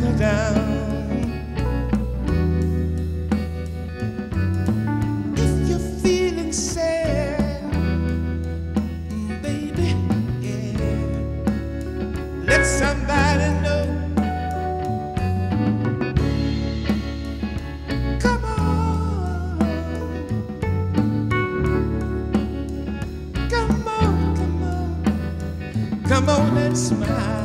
down. If you're feeling sad, baby, yeah, let somebody know. Come on. Come on, come on. Come on and smile.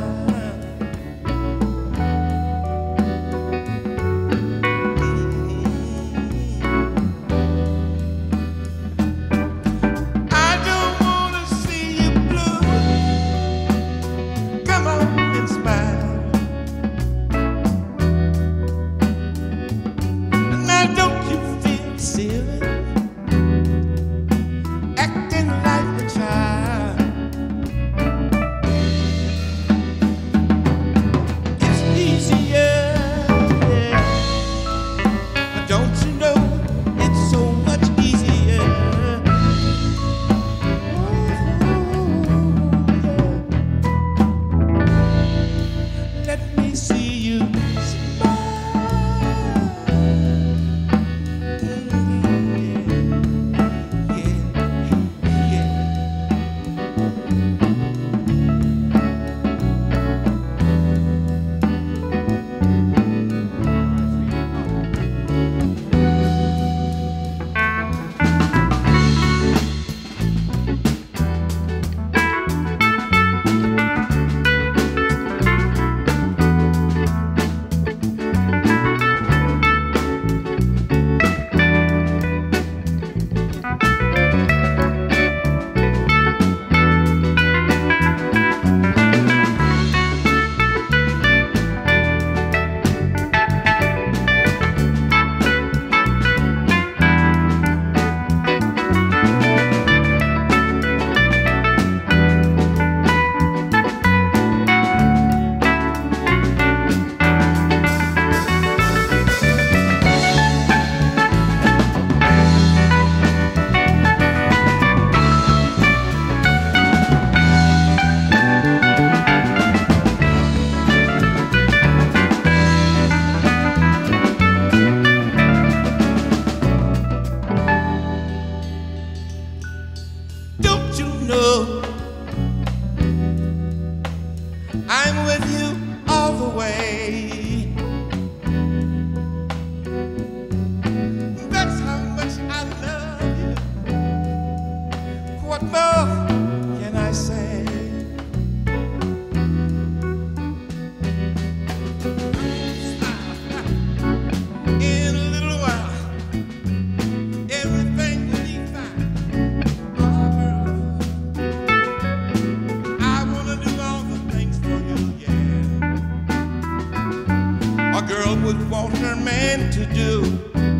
Girl would want her man to do.